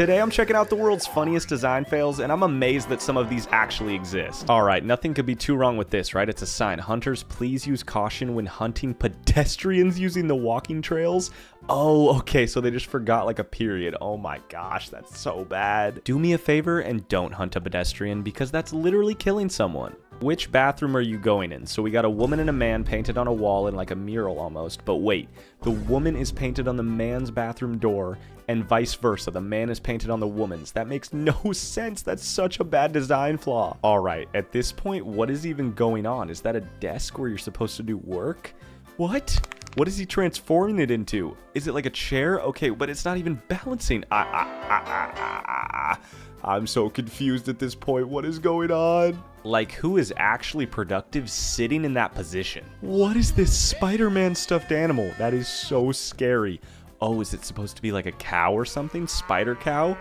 Today I'm checking out the world's funniest design fails, and I'm amazed that some of these actually exist. Alright, nothing could be too wrong with this, right? It's a sign. Hunters, please use caution when hunting pedestrians using the walking trails. Oh, okay, so they just forgot like a period. Oh my gosh, that's so bad. Do me a favor and don't hunt a pedestrian because that's literally killing someone. Which bathroom are you going in? So we got a woman and a man painted on a wall in like a mural almost, but wait, the woman is painted on the man's bathroom door and vice versa. The man is painted on the woman's. That makes no sense. That's such a bad design flaw. All right, at this point, what is even going on? Is that a desk where you're supposed to do work? What? What is he transforming it into? Is it like a chair? Okay, but it's not even balancing. Ah, ah, ah, ah, ah, ah. I'm so confused at this point. What is going on? Like, who is actually productive sitting in that position? What is this Spider-Man stuffed animal? That is so scary. Oh, is it supposed to be like a cow or something? Spider cow?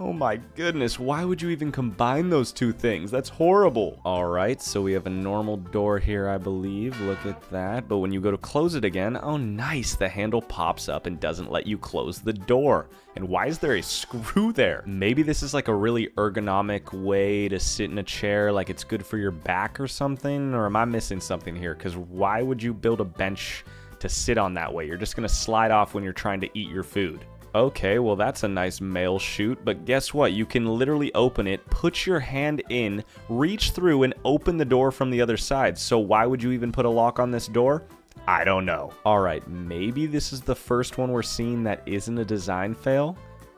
Oh my goodness, why would you even combine those two things? That's horrible. All right, so we have a normal door here, I believe. Look at that. But when you go to close it again, oh nice, the handle pops up and doesn't let you close the door. And why is there a screw there? Maybe this is like a really ergonomic way to sit in a chair, like it's good for your back or something? Or am I missing something here? Because why would you build a bench to sit on that way? You're just gonna slide off when you're trying to eat your food. Okay, well that's a nice mail chute, but guess what? You can literally open it, put your hand in, reach through, and open the door from the other side. So why would you even put a lock on this door? I don't know. Alright, maybe this is the first one we're seeing that isn't a design fail?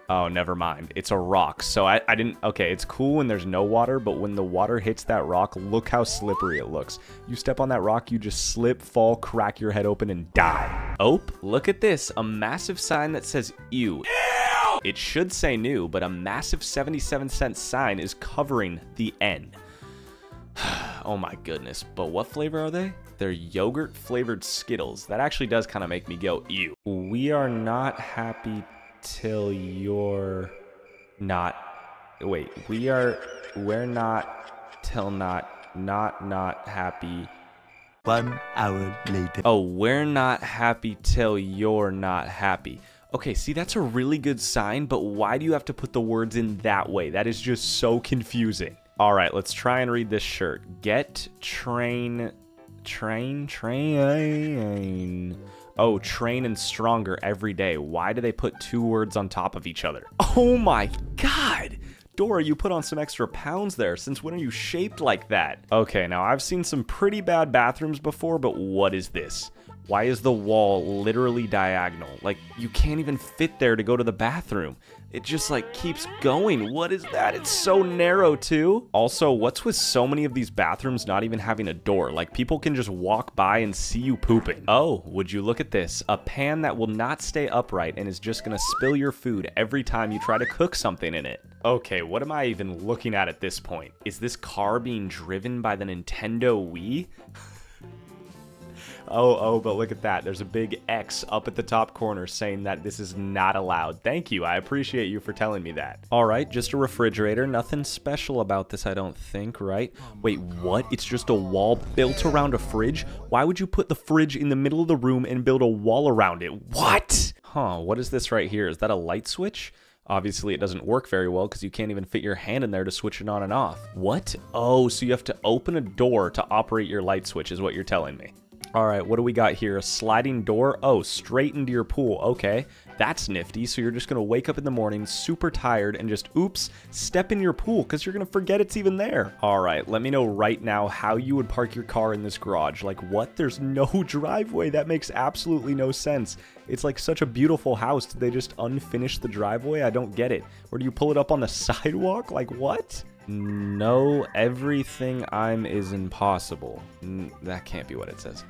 Oh, never mind. It's a rock. So I, I didn't... Okay, it's cool when there's no water, but when the water hits that rock, look how slippery it looks. You step on that rock, you just slip, fall, crack your head open, and die. Oh, look at this. A massive sign that says ew. ew! It should say new, but a massive 77 cent sign is covering the N. oh my goodness. But what flavor are they? They're yogurt flavored Skittles. That actually does kind of make me go ew. We are not happy till you're not wait we are we're not till not not not happy. One hour later. Oh we're not happy till you're not happy. Okay see that's a really good sign but why do you have to put the words in that way? That is just so confusing. All right let's try and read this shirt. Get train train train Oh, train and stronger every day. Why do they put two words on top of each other? Oh my god! Dora, you put on some extra pounds there. Since when are you shaped like that? Okay, now I've seen some pretty bad bathrooms before, but what is this? Why is the wall literally diagonal? Like, you can't even fit there to go to the bathroom. It just like keeps going. What is that? It's so narrow too. Also, what's with so many of these bathrooms not even having a door? Like people can just walk by and see you pooping. Oh, would you look at this? A pan that will not stay upright and is just gonna spill your food every time you try to cook something in it. Okay, what am I even looking at at this point? Is this car being driven by the Nintendo Wii? Oh, oh, but look at that. There's a big X up at the top corner saying that this is not allowed. Thank you. I appreciate you for telling me that. All right, just a refrigerator. Nothing special about this, I don't think, right? Oh Wait, what? It's just a wall built around a fridge? Why would you put the fridge in the middle of the room and build a wall around it? What? Huh, what is this right here? Is that a light switch? Obviously, it doesn't work very well because you can't even fit your hand in there to switch it on and off. What? Oh, so you have to open a door to operate your light switch is what you're telling me. All right, what do we got here? A sliding door? Oh, straight into your pool. Okay, that's nifty. So you're just going to wake up in the morning super tired and just, oops, step in your pool because you're going to forget it's even there. All right, let me know right now how you would park your car in this garage. Like, what? There's no driveway. That makes absolutely no sense. It's like such a beautiful house. Did they just unfinish the driveway? I don't get it. Or do you pull it up on the sidewalk? Like, what? No, everything I'm is impossible. That can't be what it says.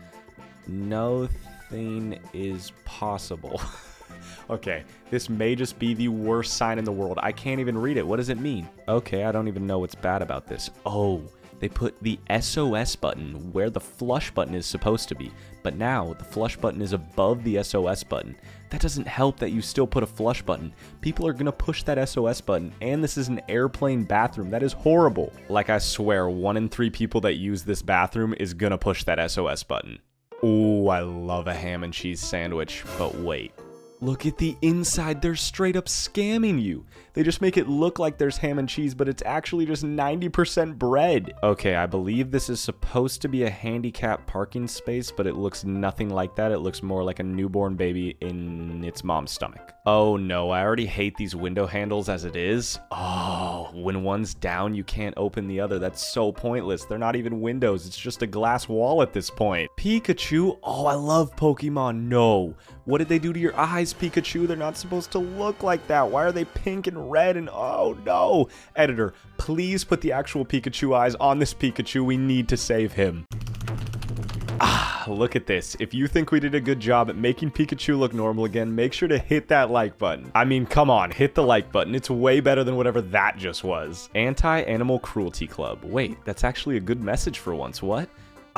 Nothing is possible. okay, this may just be the worst sign in the world. I can't even read it. What does it mean? Okay, I don't even know what's bad about this. Oh, they put the SOS button where the flush button is supposed to be, but now the flush button is above the SOS button. That doesn't help that you still put a flush button. People are gonna push that SOS button, and this is an airplane bathroom. That is horrible. Like I swear, one in three people that use this bathroom is gonna push that SOS button. Ooh, I love a ham and cheese sandwich, but wait. Look at the inside. They're straight up scamming you. They just make it look like there's ham and cheese, but it's actually just 90% bread. Okay, I believe this is supposed to be a handicap parking space, but it looks nothing like that. It looks more like a newborn baby in its mom's stomach. Oh no, I already hate these window handles as it is. Oh, when one's down, you can't open the other. That's so pointless. They're not even windows. It's just a glass wall at this point. Pikachu. Oh, I love Pokemon. No. What did they do to your eyes, Pikachu? They're not supposed to look like that. Why are they pink and red and oh no. Editor, please put the actual Pikachu eyes on this Pikachu. We need to save him. Ah, look at this. If you think we did a good job at making Pikachu look normal again, make sure to hit that like button. I mean, come on, hit the like button. It's way better than whatever that just was. Anti-Animal Cruelty Club. Wait, that's actually a good message for once. What?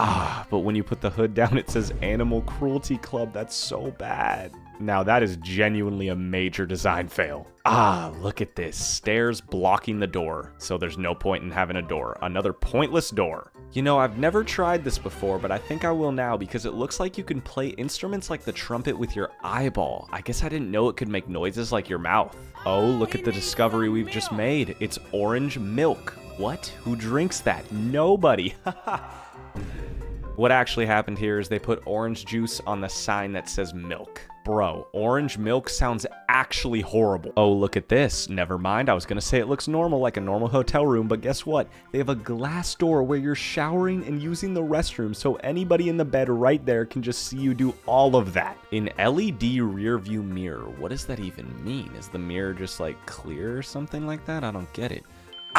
Ah, but when you put the hood down, it says Animal Cruelty Club. That's so bad. Now, that is genuinely a major design fail. Ah, look at this. Stairs blocking the door. So there's no point in having a door. Another pointless door. You know, I've never tried this before, but I think I will now because it looks like you can play instruments like the trumpet with your eyeball. I guess I didn't know it could make noises like your mouth. Oh, look at the discovery we've just made. It's orange milk. What? Who drinks that? Nobody. What actually happened here is they put orange juice on the sign that says milk. Bro, orange milk sounds actually horrible. Oh, look at this. Never mind. I was going to say it looks normal like a normal hotel room, but guess what? They have a glass door where you're showering and using the restroom so anybody in the bed right there can just see you do all of that. An LED rear view mirror. What does that even mean? Is the mirror just like clear or something like that? I don't get it.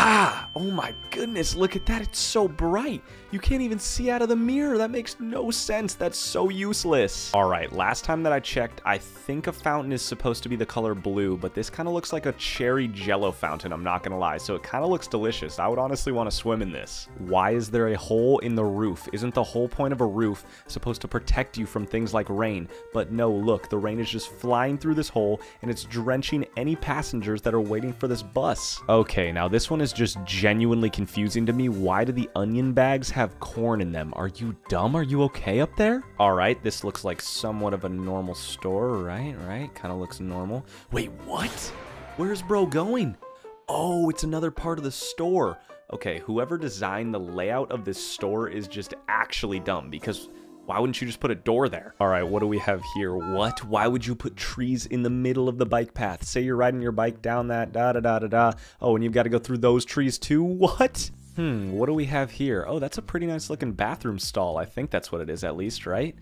Ah, oh my goodness, look at that. It's so bright. You can't even see out of the mirror. That makes no sense. That's so useless. All right, last time that I checked, I think a fountain is supposed to be the color blue, but this kind of looks like a cherry jello fountain, I'm not to lie. So it kind of looks delicious. I would honestly want to swim in this. Why is there a hole in the roof? Isn't the whole point of a roof supposed to protect you from things like rain? But no, look, the rain is just flying through this hole and it's drenching any passengers that are waiting for this bus. Okay, now this one is just genuinely confusing to me. Why do the onion bags have corn in them? Are you dumb? Are you okay up there? All right, this looks like somewhat of a normal store, right? Right? Kind of looks normal. Wait, what? Where's bro going? Oh, it's another part of the store. Okay, whoever designed the layout of this store is just actually dumb because why wouldn't you just put a door there? All right, what do we have here? What? Why would you put trees in the middle of the bike path? Say you're riding your bike down that da da da da da. Oh, and you've got to go through those trees too? What? Hmm, what do we have here? Oh, that's a pretty nice looking bathroom stall. I think that's what it is at least, right?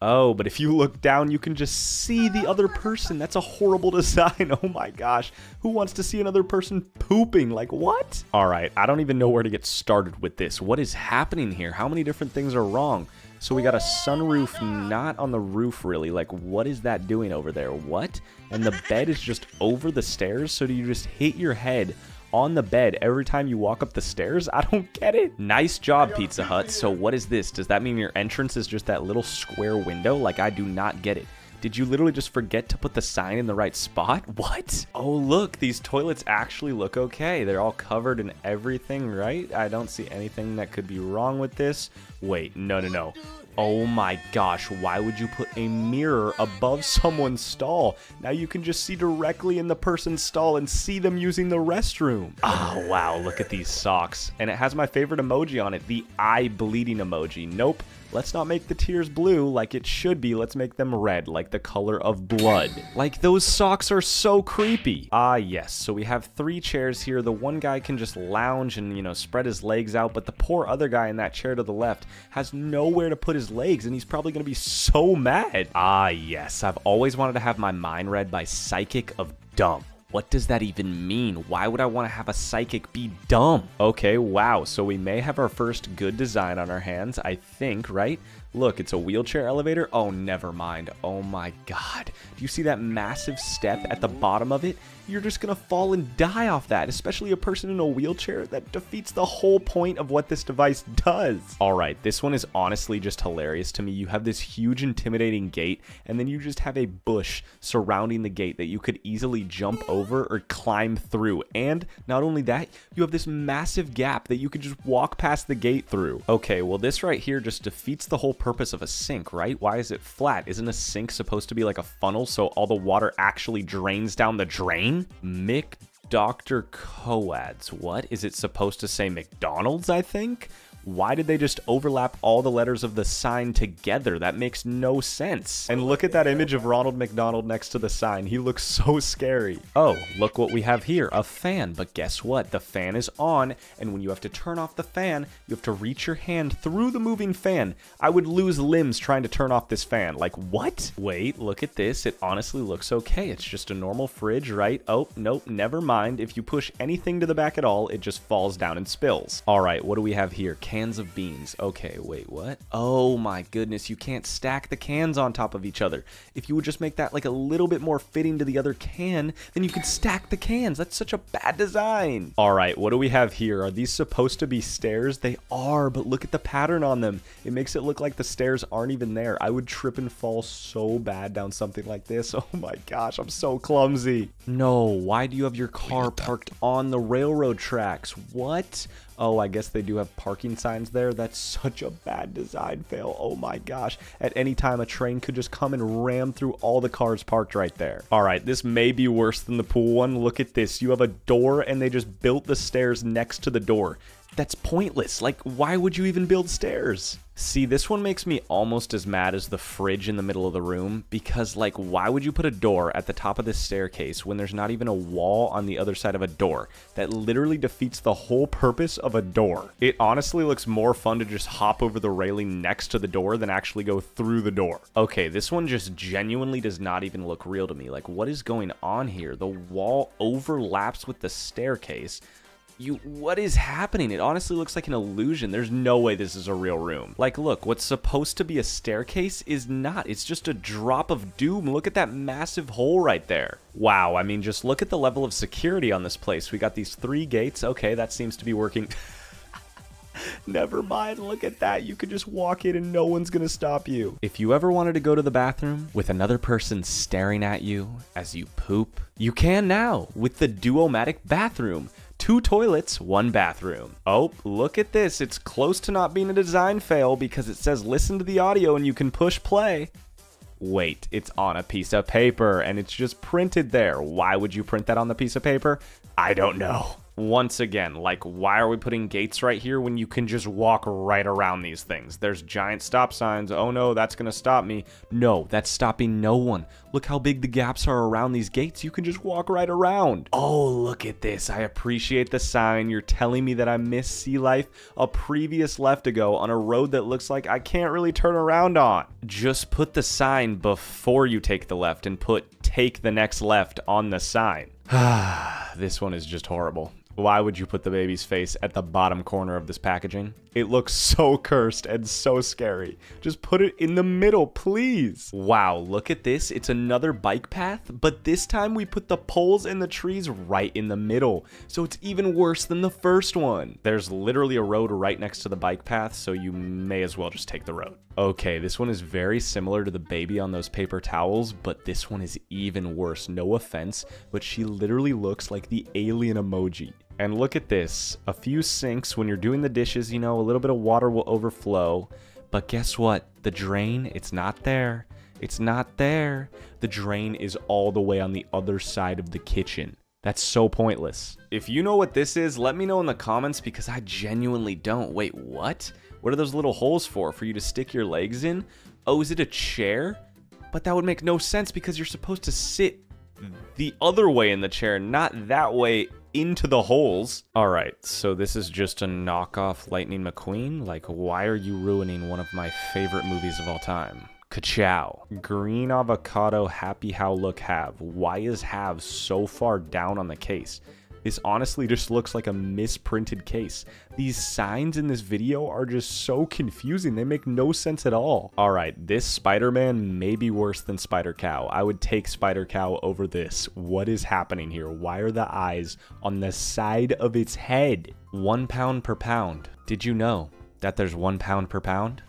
Oh, but if you look down, you can just see the other person. That's a horrible design. Oh my gosh. Who wants to see another person pooping? Like, what? All right, I don't even know where to get started with this. What is happening here? How many different things are wrong? So we got a sunroof not on the roof really. Like what is that doing over there? What? And the bed is just over the stairs. So do you just hit your head on the bed every time you walk up the stairs? I don't get it. Nice job, Pizza Hut. So what is this? Does that mean your entrance is just that little square window? Like I do not get it. Did you literally just forget to put the sign in the right spot? What? Oh, look, these toilets actually look okay. They're all covered in everything, right? I don't see anything that could be wrong with this. Wait, no, no, no. Oh my gosh, why would you put a mirror above someone's stall? Now you can just see directly in the person's stall and see them using the restroom. Oh wow, look at these socks. And it has my favorite emoji on it, the eye bleeding emoji. Nope, Let's not make the tears blue like it should be. Let's make them red, like the color of blood. Like, those socks are so creepy. Ah, yes. So we have three chairs here. The one guy can just lounge and, you know, spread his legs out, but the poor other guy in that chair to the left has nowhere to put his legs, and he's probably going to be so mad. Ah, yes. I've always wanted to have my mind read by Psychic of Dumb. What does that even mean? Why would I want to have a psychic be dumb? Okay, wow. So we may have our first good design on our hands, I think, right? Look, it's a wheelchair elevator. Oh, never mind. Oh my god. Do you see that massive step at the bottom of it? You're just gonna fall and die off that, especially a person in a wheelchair. That defeats the whole point of what this device does. All right, this one is honestly just hilarious to me. You have this huge intimidating gate, and then you just have a bush surrounding the gate that you could easily jump over or climb through. And not only that, you have this massive gap that you could just walk past the gate through. Okay, well this right here just defeats the whole purpose purpose of a sink, right? Why is it flat? Isn't a sink supposed to be like a funnel so all the water actually drains down the drain? Mick Dr. Coads. What? Is it supposed to say McDonald's, I think? Why did they just overlap all the letters of the sign together? That makes no sense. And look at that image of Ronald McDonald next to the sign. He looks so scary. Oh, look what we have here, a fan. But guess what? The fan is on, and when you have to turn off the fan, you have to reach your hand through the moving fan. I would lose limbs trying to turn off this fan. Like, what? Wait, look at this. It honestly looks okay. It's just a normal fridge, right? Oh, nope, never mind. If you push anything to the back at all, it just falls down and spills. All right, what do we have here? Cans of beans. Okay, wait, what? Oh my goodness, you can't stack the cans on top of each other. If you would just make that like a little bit more fitting to the other can, then you could stack the cans. That's such a bad design. All right, what do we have here? Are these supposed to be stairs? They are, but look at the pattern on them. It makes it look like the stairs aren't even there. I would trip and fall so bad down something like this. Oh my gosh, I'm so clumsy. No, why do you have your car parked on the railroad tracks? What? Oh, I guess they do have parking signs there. That's such a bad design fail. Oh my gosh. At any time, a train could just come and ram through all the cars parked right there. All right, this may be worse than the pool one. Look at this. You have a door and they just built the stairs next to the door that's pointless. Like, why would you even build stairs? See, this one makes me almost as mad as the fridge in the middle of the room because, like, why would you put a door at the top of this staircase when there's not even a wall on the other side of a door? That literally defeats the whole purpose of a door. It honestly looks more fun to just hop over the railing next to the door than actually go through the door. Okay, this one just genuinely does not even look real to me. Like, what is going on here? The wall overlaps with the staircase you what is happening? It honestly looks like an illusion. There's no way this is a real room. Like look what's supposed to be a staircase is not. It's just a drop of doom. Look at that massive hole right there. Wow i mean just look at the level of security on this place. We got these three gates. Okay that seems to be working. Never mind, look at that. You could just walk in and no one's gonna stop you. If you ever wanted to go to the bathroom with another person staring at you as you poop, you can now with the Duomatic bathroom two toilets, one bathroom. Oh, look at this. It's close to not being a design fail because it says listen to the audio and you can push play. Wait, it's on a piece of paper and it's just printed there. Why would you print that on the piece of paper? I don't know once again, like, why are we putting gates right here when you can just walk right around these things? There's giant stop signs. Oh no, that's gonna stop me. No, that's stopping no one. Look how big the gaps are around these gates. You can just walk right around. Oh, look at this. I appreciate the sign. You're telling me that I missed sea life a previous left ago on a road that looks like I can't really turn around on. Just put the sign before you take the left and put take the next left on the sign. this one is just horrible. Why would you put the baby's face at the bottom corner of this packaging? It looks so cursed and so scary. Just put it in the middle, please. Wow, look at this. It's another bike path, but this time we put the poles and the trees right in the middle. So it's even worse than the first one. There's literally a road right next to the bike path, so you may as well just take the road. Okay, this one is very similar to the baby on those paper towels, but this one is even worse. No offense, but she literally looks like the alien emoji. And look at this. A few sinks when you're doing the dishes, you know, a little bit of water will overflow. But guess what? The drain, it's not there. It's not there. The drain is all the way on the other side of the kitchen. That's so pointless. If you know what this is, let me know in the comments because I genuinely don't. Wait, what? What are those little holes for? For you to stick your legs in? Oh, is it a chair? But that would make no sense because you're supposed to sit the other way in the chair, not that way into the holes. All right, so this is just a knockoff Lightning McQueen? Like, why are you ruining one of my favorite movies of all time? Ka-chow. Green avocado happy how look have. Why is have so far down on the case? This honestly just looks like a misprinted case. These signs in this video are just so confusing. They make no sense at all. All right, this Spider-Man may be worse than Spider-Cow. I would take Spider-Cow over this. What is happening here? Why are the eyes on the side of its head? One pound per pound. Did you know that there's one pound per pound?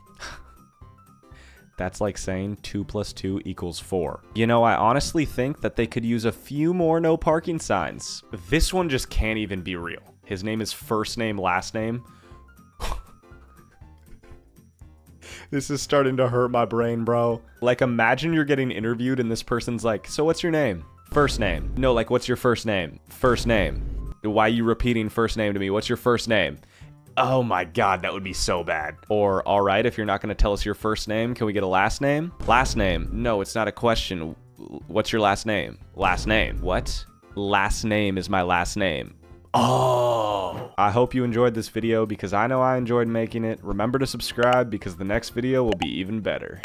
That's like saying 2 plus 2 equals 4. You know, I honestly think that they could use a few more no parking signs. This one just can't even be real. His name is first name, last name. This is starting to hurt my brain, bro. Like, imagine you're getting interviewed and this person's like, So, what's your name? First name. No, like, what's your first name? First name. Why are you repeating first name to me? What's your first name? Oh my god, that would be so bad. Or, alright, if you're not going to tell us your first name, can we get a last name? Last name. No, it's not a question. What's your last name? Last name. What? Last name is my last name. Oh. I hope you enjoyed this video because I know I enjoyed making it. Remember to subscribe because the next video will be even better.